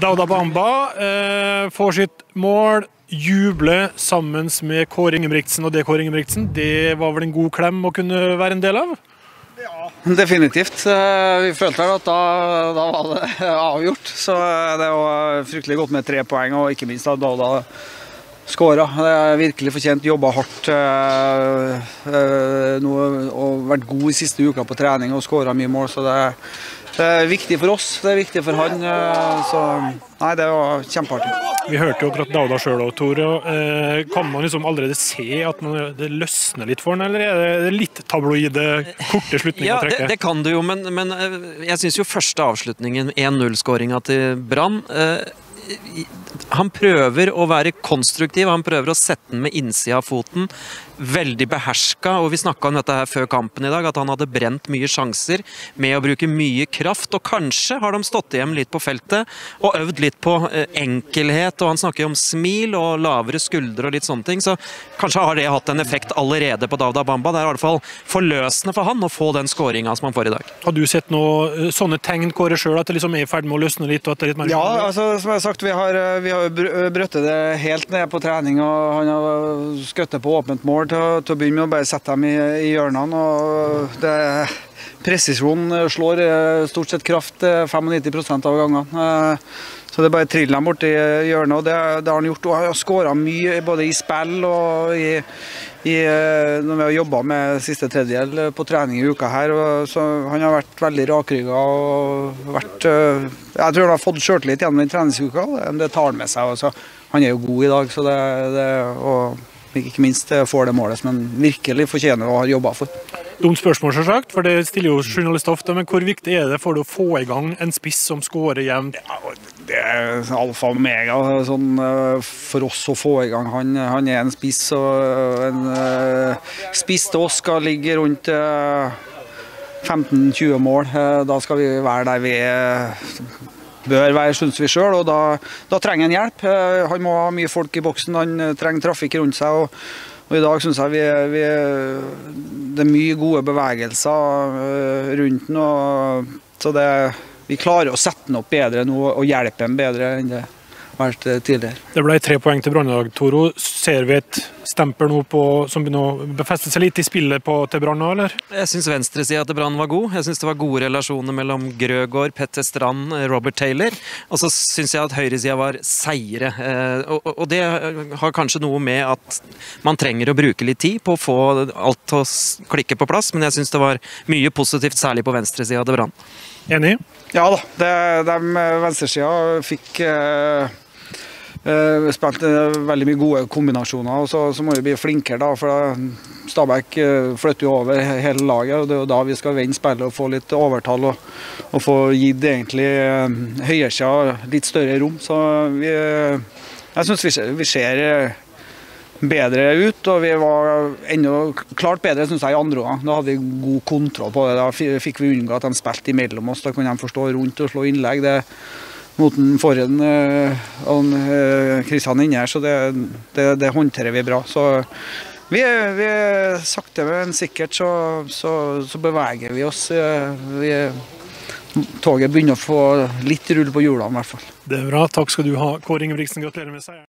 Dauda Bamba eh, får sitt mål, jubler sammen med Kåre Ingebrigtsen. Og det Kåre Ingebrigtsen, det var vel en god klem å kunne være en del av? Ja, Definitivt. Eh, Vi følte vel at da, da var det avgjort. Så det var fryktelig godt med tre poeng, og ikke minst da Dauda skåra. Det er virkelig fortjent. Jobba hardt eh, eh, nå, og vært god i siste uka på trening og skåra mye mål. Så det, det er viktig for oss, det er viktig for han. eh, Så nei, det var kjempeartig. Vi hørte jo akkurat Dauda sjøl òg, Tore. Kan man liksom allerede se at det løsner litt for han, eller er det litt tabloide, korte slutninger Ja, å det, trekke? det kan du jo, men, men jeg syns jo første avslutningen, 1-0-skåringa til Brann eh, Han prøver å være konstruktiv, han prøver å sette den med innsida av foten. Veldig beherska, og vi snakka om dette her før kampen i dag, at han hadde brent mye sjanser med å bruke mye kraft. Og kanskje har de stått igjen litt på feltet og øvd litt på eh, enkelhet. Og han snakker jo om smil og lavere skuldre og litt sånne ting, så kanskje har det hatt en effekt allerede på Davda Bamba. Det er i hvert fall forløsende for han å få den skåringa som han får i dag. Har du sett noe, eh, sånne tegn, Kåre sjøl, at det liksom er i ferd med å løsne litt? og at det er litt mer... Ja, altså, som jeg har sagt, vi har, eh, vi har br- brøttet det helt ned på trening. og Han har skutt på åpent mål til, til å begynne med å bare sette dem i, i hjørnene. og det Presisjon slår eh, stort sett kraft eh, 95% av gangene. Eh, Så det bare bare han bort borti hjørnet, og det, det har han gjort. Og han har skåra mye både i spill og i, i, eh, når vi har jobba med siste tredjedel på trening i uka her. Så han har vært veldig rakrygga og vært eh, Jeg tror han har fått sjøltillit gjennom den treningsuka. Det tar han med seg. Også. Han er jo god i dag, så det, det og ikke minst eh, får det målet som han virkelig fortjener og har jobba for. Dumt spørsmål, selvsagt, for det stiller jo journalister ofte. Men hvor viktig er det for å få i gang en spiss som skårer jevnt? Det er alfa og omega sånn, eh, for oss å få i gang. Han, han er en spiss, og en eh, spiss til oss skal ligge rundt eh, 15-20 mål. Eh, Da skal vi være der vi er bør være, syns vi sjøl. Da, da trenger han hjelp. Eh, Han må ha mye folk i boksen, han eh, trenger trafikk rundt seg. og og I dag syns jeg vi, vi, det er mye gode bevegelser eh, rundt den. Så det, vi klarer å sette den opp bedre nå og hjelpe den bedre enn det vært eh, tidligere. Det ble tre poeng til Brann i dag, Toro. Ser vi et stempel nå på, som begynner å befeste seg litt i spillet på, til Brann nå, eller? Jeg syns venstresida til Brann var god. Jeg syns det var gode relasjoner mellom Grøgaard, Petter Strand, Robert Taylor. Og så syns jeg at høyresida var seire. Eh, Og, og det har kanskje noe med at man trenger å bruke litt tid på å få alt til å klikke på plass, men jeg syns det var mye positivt, særlig på venstresida til Brann. Enig? Ja da, det, de venstresida fikk eh, eh, spilt eh, veldig mye gode kombinasjoner. og Så, så må vi bli flinkere, da. For Stabæk eh, flytter jo over hele laget. og Det er jo da vi skal vende spillet og få litt overtall. Og, og få gitt egentlig eh, høyresida litt større rom. Så vi, eh, jeg syns vi, vi ser eh, bedre ut, og vi var enda klart bedre synes jeg, i andre omgang. Da hadde vi god kontroll på det. Da fikk vi unngå at de spilte imellom oss. Da kunne de forstå rundt og slå innlegg. Det, mot den foran eh, eh, Kristian inne her, så det, det, det håndterer vi bra. Så vi, vi sakte, men sikkert så, så, så beveger vi oss. eh, Vi, toget begynner å få litt rull på hjulene, i hvert fall. Det er bra. Takk skal du ha, Kåre Ingebrigtsen. Gratulerer med seieren.